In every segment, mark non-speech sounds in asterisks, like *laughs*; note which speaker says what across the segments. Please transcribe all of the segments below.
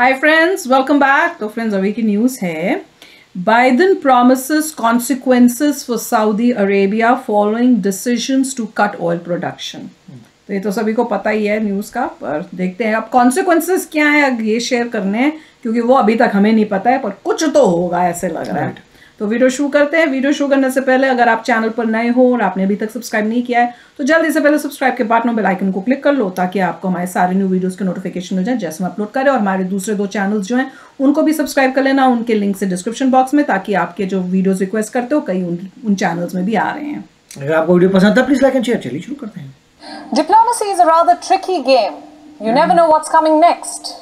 Speaker 1: हाय friends welcome back तो friends अभी की न्यूज़ है Biden promises consequences for Saudi Arabia following decisions to cut oil production तो ये तो सभी को पता ही है न्यूज़ का, पर देखते हैं अब कॉन्सिक्वेंसेस क्या है ये शेयर करने हैं, क्योंकि वो अभी तक हमें नहीं पता है, पर कुछ तो होगा, ऐसे लग रहा है। तो वीडियो शुरू करते हैं। वीडियो शुरू करने से पहले अगर आप चैनल पर नए हो और आपने अभी तक सब्सक्राइब नहीं किया है तो जल्दी से पहले सब्सक्राइब के बटन बेल आइकन को क्लिक कर लो ताकि आपको हमारे सारे न्यू वीडियोस के नोटिफिकेशन मिल जाए जैसे हम अपलोड करें और हमारे दूसरे दो चैनल्स जो हैं उनको भी सब्सक्राइब कर लेना। उनके लिंक से डिस्क्रिप्शन बॉक्स में ताकि आपके जो वीडियोज़ रिक्वेस्ट करते हो कई उन, उन चैनल्स में भी आ रहे हैं।
Speaker 2: अगर आपको वीडियो पसंद था प्लीज़ लाइक एंड शेयर चलिए शुरू करते हैं।
Speaker 3: Diplomacy is a rather tricky game. You never know what's coming next.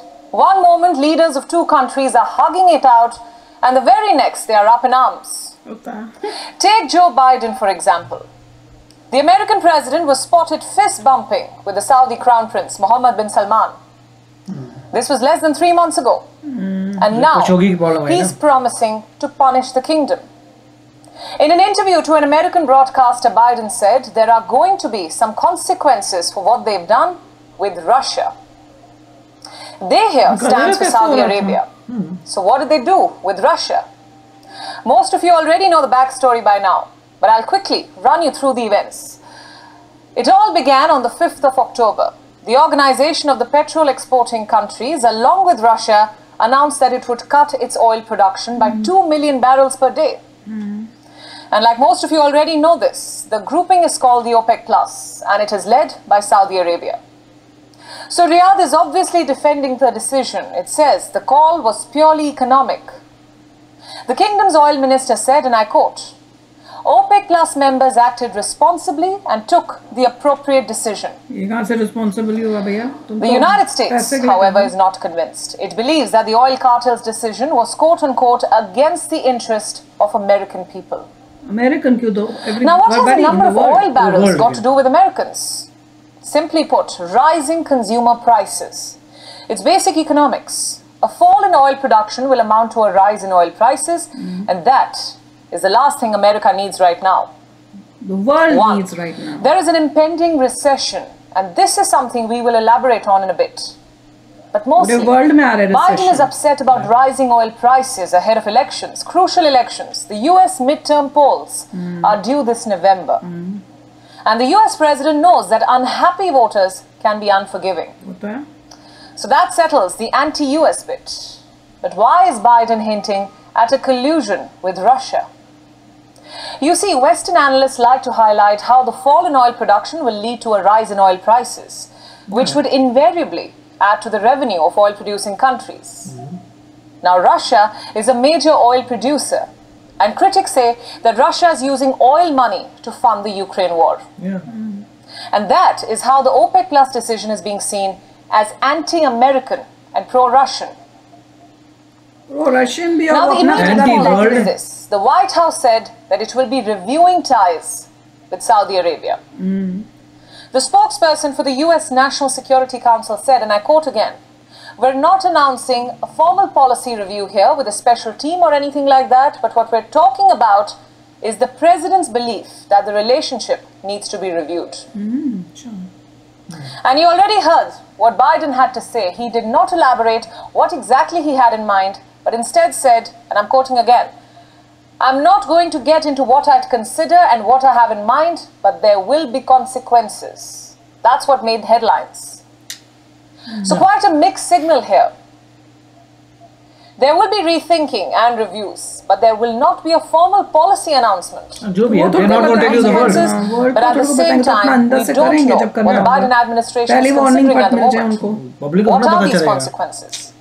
Speaker 3: One moment, leaders of two countries are hugging it out, And the very next, they are up in arms. Take Joe Biden, for example. The American president was spotted fist bumping with the Saudi crown prince, Mohammed bin Salman. This was less than three months ago. And now he's promising to punish the kingdom. In an interview to an American broadcaster, Biden said there are going to be some consequences for what they've done with Russia. They here stands for Saudi
Speaker 1: Arabia.
Speaker 3: Arabia. So, what did they do with Russia? Most of you already know the backstory by now, but I'll quickly run you through the events. It all began on the 5th of October. The organization of the petrol exporting countries, along with Russia, announced that it would cut its oil production by hmm. 2 million barrels per day. Hmm. And like most of you already know this, the grouping is called the OPEC Plus, and it is led by Saudi Arabia. So Riyadh is obviously defending the decision. It says the call was purely economic. The kingdom's oil minister said, and I quote, OPEC plus members acted responsibly and took the appropriate decision.
Speaker 1: You can't say responsibly,
Speaker 3: The United States, however, is not convinced. It believes that the oil cartel's decision was quote unquote against the interest of American people.
Speaker 1: American
Speaker 3: now, what has the number of oil barrels got to do with Americans? Simply put, rising consumer prices. It's basic economics. A fall in oil production will amount to a rise in oil prices,
Speaker 1: mm -hmm.
Speaker 3: and that is the last thing America needs right now.
Speaker 1: The world
Speaker 3: One,
Speaker 1: needs right now.
Speaker 3: There is an impending recession, and this is something we will elaborate on in a bit. But mostly, Biden is upset about rising oil prices ahead of elections, crucial elections. The US midterm polls mm. are due this November. Mm. And the US president knows that unhappy voters can be unforgiving. So that settles the anti US bit. But why is Biden hinting at a collusion with Russia? You see, Western analysts like to highlight how the fall in oil production will lead to a rise in oil prices, which would invariably add to the revenue of oil producing countries. Mm -hmm. Now, Russia is a major oil producer and critics say that Russia is using oil money to fund the Ukraine war.
Speaker 2: Yeah. Mm-hmm.
Speaker 3: And that is how the OPEC Plus decision is being seen as anti American and pro Russian.
Speaker 1: Pro Russian,
Speaker 3: now, the immediate fallout is this. The White House said that it will be reviewing ties with Saudi Arabia. Mm. The spokesperson for the US National Security Council said, and I quote again we're not announcing a formal policy review here with a special team or anything like that, but what we're talking about is the president's belief that the relationship needs to be reviewed. Mm, mm. And you already heard what Biden had to say. He did not elaborate what exactly he had in mind, but instead said, and I'm quoting again, I'm not going to get into what I'd consider and what I have in mind, but there will be consequences. That's what made headlines. So, quite a mixed signal here. There will be rethinking and reviews, but there will not be a formal policy announcement.
Speaker 2: जो भी है
Speaker 1: वो तो
Speaker 2: they're not going to tell you the world
Speaker 3: Consequences,
Speaker 1: हाँ, world
Speaker 3: but
Speaker 1: को
Speaker 3: at the
Speaker 1: तो
Speaker 3: same
Speaker 1: बताएंगे तो अपना
Speaker 3: time,
Speaker 1: अंदर
Speaker 3: we
Speaker 1: से
Speaker 3: don't
Speaker 1: करेंगे
Speaker 3: know
Speaker 1: जब
Speaker 3: what
Speaker 1: करना
Speaker 3: the
Speaker 1: होगा।
Speaker 3: Biden administration
Speaker 1: पहली
Speaker 3: is
Speaker 1: वार्निंग
Speaker 3: considering at
Speaker 1: पट
Speaker 3: the
Speaker 1: मिल जाए
Speaker 3: moment.
Speaker 1: उनको
Speaker 2: पब्लिक को
Speaker 3: What
Speaker 2: थोड़ा
Speaker 3: are
Speaker 2: पता
Speaker 3: these
Speaker 2: चलेगा
Speaker 3: consequences?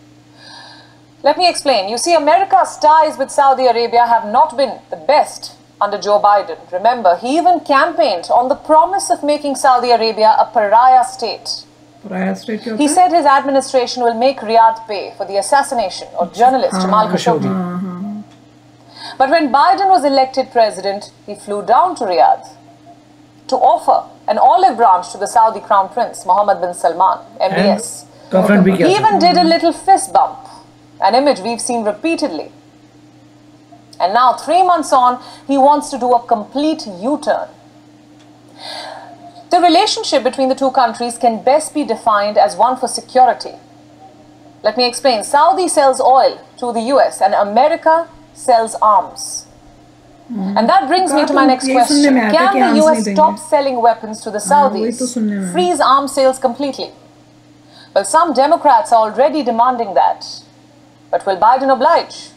Speaker 3: Let me explain. You see, America's ties with Saudi Arabia have not been the best under Joe Biden. Remember, he even campaigned on the promise of making Saudi Arabia a pariah state. He said his administration will make Riyadh pay for the assassination of journalist Jamal Khashoggi. But when Biden was elected president, he flew down to Riyadh to offer an olive branch to the Saudi Crown Prince Mohammed bin Salman, MBS. He even did a little fist bump, an image we've seen repeatedly. And now, three months on, he wants to do a complete U turn. The relationship between the two countries can best be defined as one for security. Let me explain. Saudi sells oil to the US and America sells arms. And that brings me to my next question. Can the US stop selling weapons to the Saudis, freeze arms sales completely? Well, some Democrats are already demanding that. But will Biden oblige?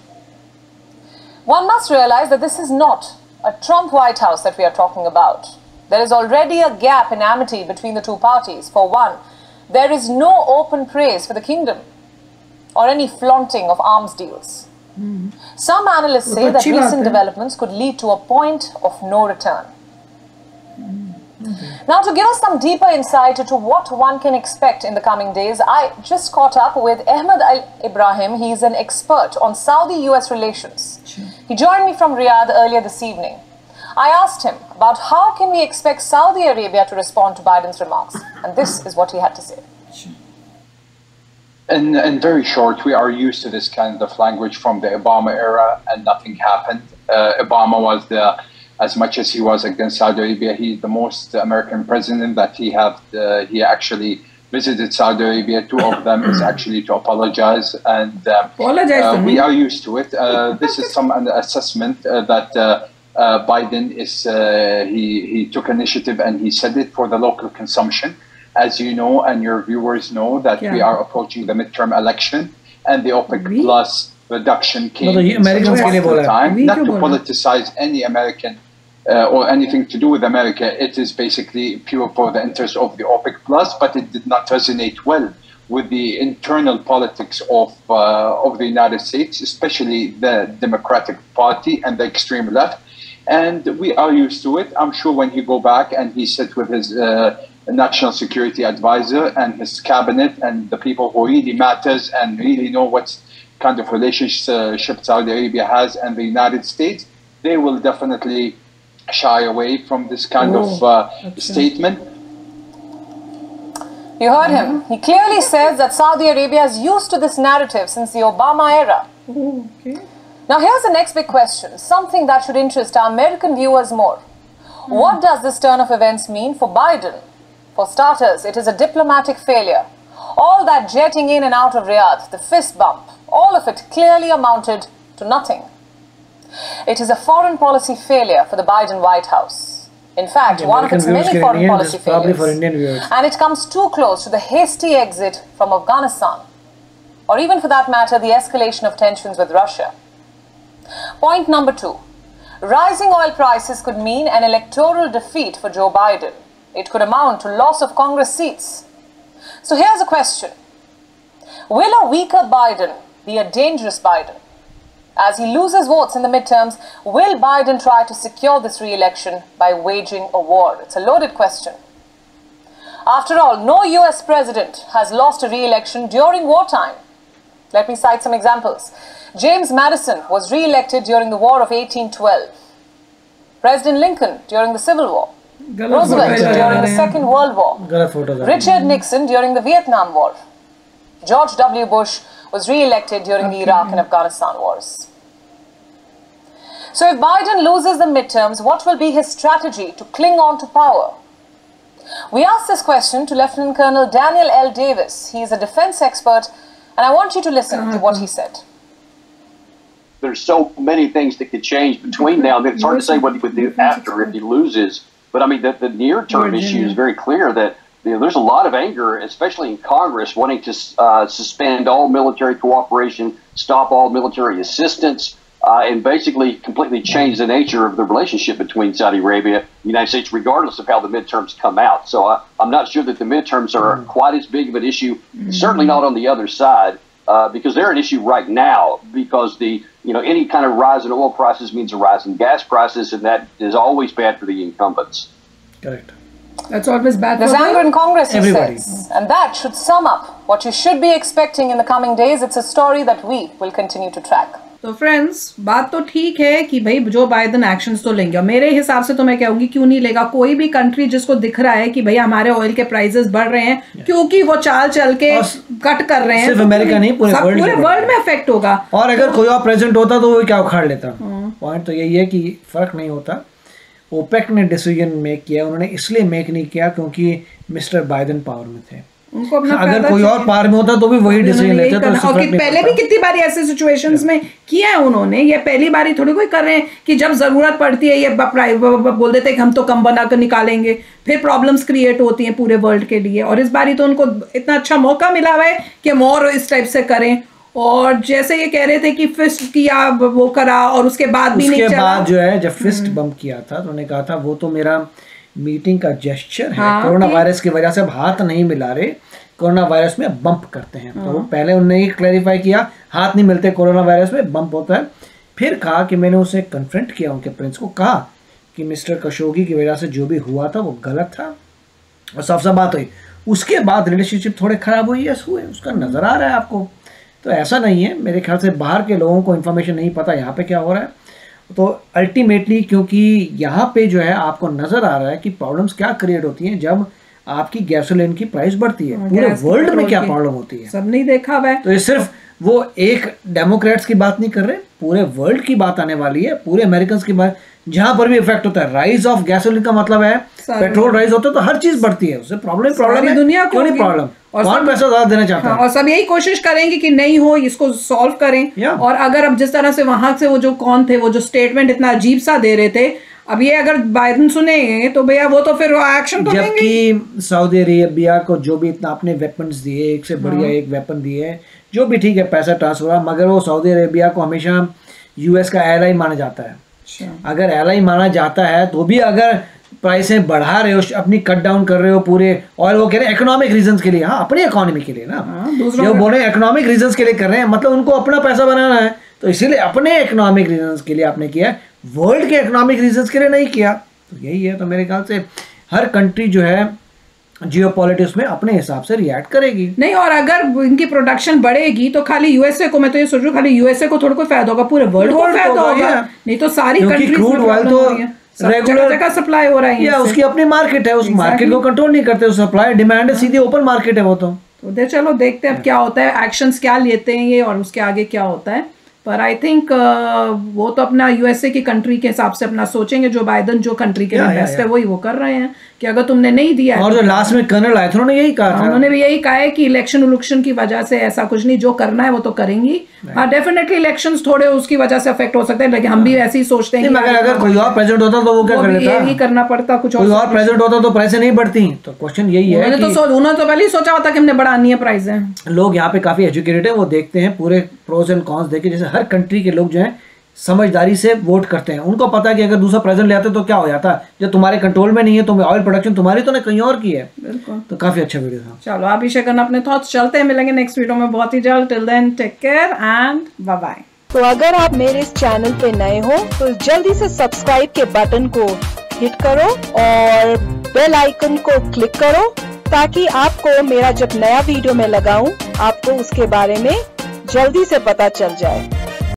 Speaker 3: One must realize that this is not a Trump White House that we are talking about. There is already a gap in amity between the two parties. For one, there is no open praise for the kingdom or any flaunting of arms deals. Mm. Some analysts say that recent developments could lead to a point of no return. Mm. Now, to give us some deeper insight into what one can expect in the coming days, I just caught up with Ahmed Al Ibrahim. He is an expert on Saudi US relations. Sure. He joined me from Riyadh earlier this evening. I asked him about how can we expect Saudi Arabia to respond to Biden's remarks, and this is what he had to say.
Speaker 4: In, in very short, we are used to this kind of language from the Obama era, and nothing happened. Uh, Obama was the, as much as he was against Saudi Arabia, he the most American president that he have. Uh, he actually visited Saudi Arabia. Two of them is actually to apologize, and um,
Speaker 1: Apologize
Speaker 4: uh,
Speaker 1: to
Speaker 4: we
Speaker 1: me.
Speaker 4: are used to it. Uh, this is *laughs* some an assessment uh, that uh, Biden is uh, he he took initiative and he said it for the local consumption. As you know, and your viewers know that
Speaker 1: yeah.
Speaker 4: we are approaching the midterm election, and the OPEC
Speaker 1: really?
Speaker 4: Plus reduction came time. Not to politicize any American uh, or anything to do with America. It is basically pure for the interest of the OPEC Plus, but it did not resonate well with the internal politics of uh, of the United States, especially the Democratic Party and the extreme left and we are used to it. I'm sure when he go back and he sit with his uh, national security advisor and his cabinet and the people who really matters and really know what kind of relationship Saudi Arabia has and the United States, they will definitely shy away from this kind of
Speaker 1: Oh,
Speaker 4: uh,
Speaker 1: okay.
Speaker 4: statement.
Speaker 3: You heard him. He clearly says that Saudi Arabia is used to this narrative since the Obama era.
Speaker 1: Oh, okay.
Speaker 3: Now, here's the next big question something that should interest our American viewers more. What does this turn of events mean for Biden? For starters, it is a diplomatic failure. All that jetting in and out of Riyadh, the fist bump, all of it clearly amounted to nothing. It is a foreign policy failure for the Biden White House. In fact, one of its many foreign policy
Speaker 2: this is probably
Speaker 3: failures.
Speaker 2: for Indian.
Speaker 3: And it comes too close to the hasty exit from Afghanistan, or even for that matter, the escalation of tensions with Russia. Point number two rising oil prices could mean an electoral defeat for Joe Biden. It could amount to loss of Congress seats. So here's a question Will a weaker Biden be a dangerous Biden? As he loses votes in the midterms, will Biden try to secure this re election by waging a war? It's a loaded question. After all, no US president has lost a re election during wartime. Let me cite some examples. James Madison was re-elected during the War of 1812. President Lincoln during the Civil War. Roosevelt during the Second World War. Richard Nixon during the Vietnam War. George W. Bush was re-elected during the Iraq and Afghanistan wars. So if Biden loses the midterms, what will be his strategy to cling on to power? We asked this question to Lieutenant Colonel Daniel L. Davis. He is a defense expert and I want you to listen to what he said.
Speaker 5: there's so many things that could change between now and then. It's hard to say what he would do after if he loses. But I mean, the, the near term issue is very clear that you know, there's a lot of anger, especially in Congress, wanting to uh, suspend all military cooperation, stop all military assistance, uh, and basically completely change the nature of the relationship between Saudi Arabia and the United States, regardless of how the midterms come out. So I, am not sure that the midterms are mm-hmm. quite as big of an issue, mm-hmm. certainly not on the other side, uh, because they're an issue right now. Because the you know any kind of rise in oil prices means a rise in gas prices, and that is always bad for the incumbents.
Speaker 2: Correct.
Speaker 1: That's always bad.
Speaker 3: There's anger in Congress,
Speaker 2: Everybody.
Speaker 3: Says, and that should sum up what you should be expecting in the coming days. It's a story that we will continue to track.
Speaker 1: तो friends बात तो ठीक है कि भाई जो Biden actions तो लेंगे। और मेरे हिसाब से तो मैं कहूँगी क्यों नहीं लेगा? कोई भी कंट्री जिसको दिख रहा है कि भाई हमारे ऑयल के प्राइसेस बढ़ रहे हैं क्योंकि वो चाल चल के कट कर रहे हैं
Speaker 2: सिर्फ़
Speaker 1: तो
Speaker 2: अमेरिका नहीं, पूरे world
Speaker 1: पूरे वर्ल्ड में इफ़ेक्ट होगा।
Speaker 2: और अगर तो, कोई और प्रेजेंट होता तो वो क्या उखाड़ लेता? पॉइंट तो यही है कि फ़र्क नहीं होता। ओपेक ने डिसीज़न मेक किया उन्होंने इसलिए मेक नहीं किया क्योंकि मिस्टर बाइडन पावर में थे।
Speaker 1: उनको अपना
Speaker 2: अगर कोई और पार में होता तो भी वही डिसीज़न लेते तो
Speaker 1: और कि पहले भी कितनी बारी ऐसे सिचुएशंस में किया है उन्होंने ये पहली बारी थोड़ी कोई कर रहे हैं कि जब ज़रूरत पड़ती है ये बोल देते हैं कि हम तो कम बनाकर निकालेंगे। फिर प्रॉब्लम्स क्रिएट होती हैं पूरे वर्ल्ड के लिए। और इस बारी तो उनको इतना अच्छा मौका मिला हुआ है कि हम और इस टाइप से करें। और जैसे ये कह रहे थे कि फिस्ट किया वो करा और उसके बाद भी नहीं
Speaker 2: उसके
Speaker 1: चला।
Speaker 2: बाद जो है जब फिस्ट
Speaker 1: हम्म।
Speaker 2: बम्प किया था तो उन्होंने कहा था वो तो मेरा मीटिंग का जेस्चर है।
Speaker 1: हाँ,
Speaker 2: कोरोना वायरस की वजह से अब हाथ नहीं मिला रहे कोरोना वायरस में बम्प करते हैं। तो
Speaker 1: हाँ।
Speaker 2: पहले उन्होंने ये क्लैरिफाई किया हाथ नहीं मिलते कोरोना वायरस में बम्प होता है। फिर कहा कि मैंने उसे कन्फ्रंट किया उनके प्रिंस को। कहा कि मिस्टर कशोगी की वजह से जो भी हुआ था वो गलत था। और साफ़ साफ़ बात हुई। उसके बाद रिलेशनशिप थोड़े खराब हुई यस हुए। उसका नज़र आ रहा है आपको। तो ऐसा नहीं है। मेरे ख्याल से बाहर के लोगों को इन्फॉर्मेशन नहीं पता यहाँ पे क्या हो रहा है। तो अल्टीमेटली क्योंकि यहाँ पे जो है आपको नज़र आ रहा है कि प्रॉब्लम्स क्या क्रिएट होती हैं जब आपकी गैसोलीन की प्राइस बढ़ती है। पूरे वर्ल्ड में क्या प्रॉब्लम होती है?
Speaker 1: सब नहीं देखा हुआ है।
Speaker 2: तो ये सिर्फ़ वो एक डेमोक्रेट्स की बात नहीं कर रहे पूरे वर्ल्ड की बात आने वाली है पूरे अमेरिकन की बात जहाँ पर भी इफ़ेक्ट होता है। राइज ऑफ़ गैसोलिन का मतलब है पेट्रोल राइज होता है तो हर चीज़ बढ़ती है उससे प्रॉब्लम प्रॉब्लम है
Speaker 1: दुनिया को
Speaker 2: नहीं प्रॉब्लम
Speaker 1: और
Speaker 2: कौन पैसा ज़्यादा देना चाहता
Speaker 1: हाँ,
Speaker 2: है
Speaker 1: और सब यही कोशिश करेंगे कि नहीं हो इसको सॉल्व करें। और अगर अब जिस तरह से वहाँ से वो जो कौन थे वो जो स्टेटमेंट इतना अजीब सा दे रहे थे अब ये अगर बाइडन सुनेंगे तो भैया वो तो फिर एक्शन तो
Speaker 2: जबकि सऊदी अरेबिया को जो भी इतना अपने वेपन्स दिए एक से बढ़िया
Speaker 1: हाँ।
Speaker 2: एक वेपन दिए जो भी ठीक है पैसा ट्रांसफ़र हुआ मगर वो सऊदी अरेबिया को हमेशा यूएस का एलाई माना जाता है।
Speaker 1: अच्छा।
Speaker 2: अगर एलाई माना जाता है तो भी अगर प्राइसें बढ़ा रहे हो अपनी कट डाउन कर रहे हो पूरे और वो कह रहे हैं इकोनॉमिक रीजन के लिए। हाँ अपनी इकोनॉमी के लिए ना।
Speaker 1: हाँ,
Speaker 2: जो बोल रहे हैं इकोनॉमिक रीजंस के लिए कर रहे हैं मतलब उनको अपना पैसा बनाना है। तो इसीलिए अपने इकोनॉमिक रीजंस के लिए आपने किया वर्ल्ड के इकोनॉमिक रीजन के लिए नहीं किया। तो यही है तो मेरे ख्याल से हर कंट्री जो है जियो में अपने हिसाब से रिएक्ट करेगी।
Speaker 1: नहीं और अगर इनकी प्रोडक्शन बढ़ेगी तो खाली यूएसए को मैं तो ये सोच रहा हूँ खाली यूएसए को थोड़ा कोई फ़ायदा होगा पूरे वर्ल्ड को फ़ायदा
Speaker 2: होगा,
Speaker 1: नहीं तो सारी
Speaker 2: oil तो
Speaker 1: जगह
Speaker 2: का
Speaker 1: जगह सप्लाई हो रहा है
Speaker 2: या उसकी अपनी मार्केट है उस मार्केट को कंट्रोल नहीं करते सप्लाई डिमांड सीधी ओपन मार्केट है वो तो।
Speaker 1: तो दे चलो देखते हैं अब क्या होता है एक्शंस क्या लेते हैं ये और उसके आगे क्या होता है। पर आई थिंक वो तो अपना यूएसए की कंट्री के हिसाब से अपना सोचेंगे जो बाइडन जो कंट्री के लिए बेस्ट है वही वो कर रहे हैं कि अगर तुमने नहीं दिया
Speaker 2: और जो लास्ट में कर्नल आए थे उन्होंने यही कहा था।
Speaker 1: उन्होंने भी यही कहा है कि इलेक्शन उलेक्शन की वजह से ऐसा कुछ नहीं जो करना है वो तो करेंगी। हाँ डेफिनेटली इलेक्शंस थोड़े उसकी वजह से अफेक्ट हो सकते हैं लेकिन हम भी ऐसे ही सोचते हैं
Speaker 2: मगर अगर कोई और प्रेसिडेंट होता तो वो क्या कर लेता
Speaker 1: यही करना पड़ता कुछ और
Speaker 2: और प्रेसिडेंट होता तो प्राइसें नहीं बढ़ती। तो क्वेश्चन यही है
Speaker 1: उन्होंने तो उन्होंने तो पहले ही सोचा होता कि हमने बढ़ानी है प्राइजें
Speaker 2: लोग यहाँ पे काफ़ी एजुकेटेड है वो देखते हैं पूरे प्रोज एंड कॉन्स देखे जैसे हर कंट्री के लोग जो है समझदारी से वोट करते हैं। उनको पता है कि अगर दूसरा प्रेसिडेंट ले आते तो क्या हो जाता जो तुम्हारे कंट्रोल में नहीं है तो ऑयल प्रोडक्शन तुम्हारी तो ना कहीं और की है।
Speaker 1: बिल्कुल।
Speaker 2: तो काफ़ी अच्छा वीडियो था।
Speaker 1: चलो आप भी करना अपने थॉट्स चलते हैं मिलेंगे नेक्स्ट वीडियो में बहुत ही जल्द। Till then take care and bye bye
Speaker 6: तो अगर आप मेरे इस चैनल पे नए हो तो जल्दी से सब्सक्राइब के बटन को हिट करो और बेल आइकन को क्लिक करो ताकि आपको मेरा जब नया वीडियो मैं लगाऊँ आपको उसके बारे में जल्दी से पता चल जाए।